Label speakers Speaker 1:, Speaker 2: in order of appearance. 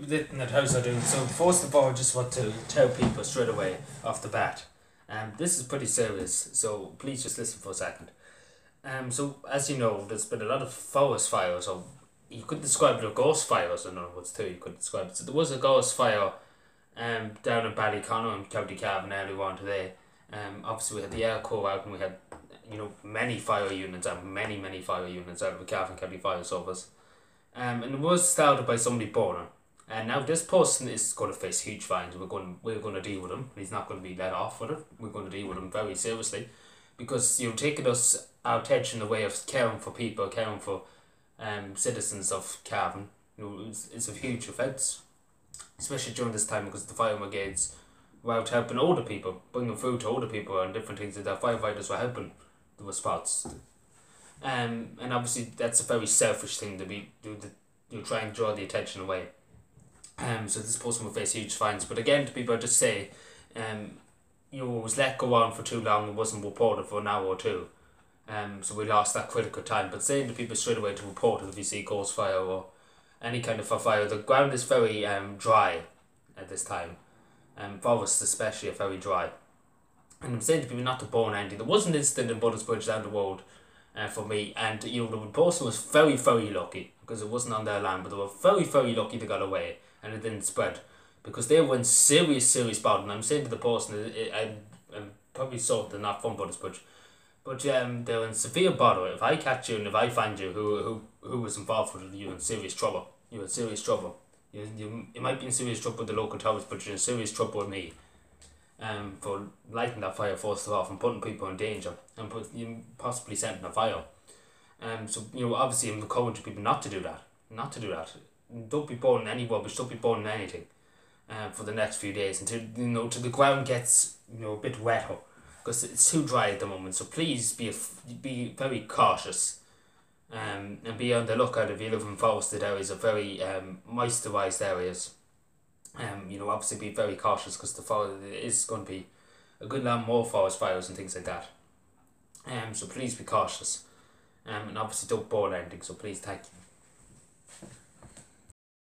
Speaker 1: That house I do. So first of all, I just want to tell people straight away off the bat. Um, this is pretty serious, so please just listen for a second. Um, so as you know, there's been a lot of forest fires, or you could describe it as gorse fires. In other words, too, you could describe it. So there was a gorse fire, um, down in Ballyconnell in County Cavan earlier on today. Um, obviously we had the air corps out and we had, you know, many fire units and many many fire units out of the Cavan County Fire Service. Um, and it was started by somebody born. And now this person is going to face huge fines. We're going we're going to deal with him. He's not going to be let off with it. We're going to deal with him very seriously, because you're taking us our attention away of caring for people, caring for um, citizens of Cavan. You know, it's, it's a huge offence, especially during this time because the fire brigades were out helping older people, bringing food to older people and different things. That firefighters were helping the response. Um, and obviously that's a very selfish thing to be do. to, you try and draw the attention away. Um, so this person will face huge fines. But again, to people, I just say, um, you was let go on for too long. It wasn't reported for an hour or two. Um, so we lost that critical time. But saying to people straight away to report if you see gorse fire or any kind of fire. The ground is very um, dry at this time. Um, forests especially are very dry. And I'm saying to people not to burn anything. There was an incident in Butlersbridge down the road uh, for me, and you know the person was very very lucky because it wasn't on their land, but they were very very lucky they got away and it didn't spread because they were in serious serious bad. And I'm saying to the person, it, it, I, I'm probably so they're not from Butlersbridge, but um, they're in severe bother. If I catch you and if I find you who who who was involved with it, you're in serious trouble. You're in serious trouble. You, you, you might be in serious trouble with the local towers, but you're in serious trouble with me. Um, for lighting that fire first off and putting people in danger and put, you possibly setting a fire. Um, so you know, obviously, I'm encouraging people not to do that. Not to do that. Don't be burning any rubbish. Don't be burning anything. Um, for the next few days until you know till the ground gets you know a bit wetter because it's too dry at the moment. So please be be very cautious. Um, and be on the lookout if you live in forested areas or very um, moisturised areas um, you know, obviously be very cautious because the fire is going to be a good lot more forest fires and things like that. Um, so please be cautious. Um, and obviously don't burn anything, so please thank you.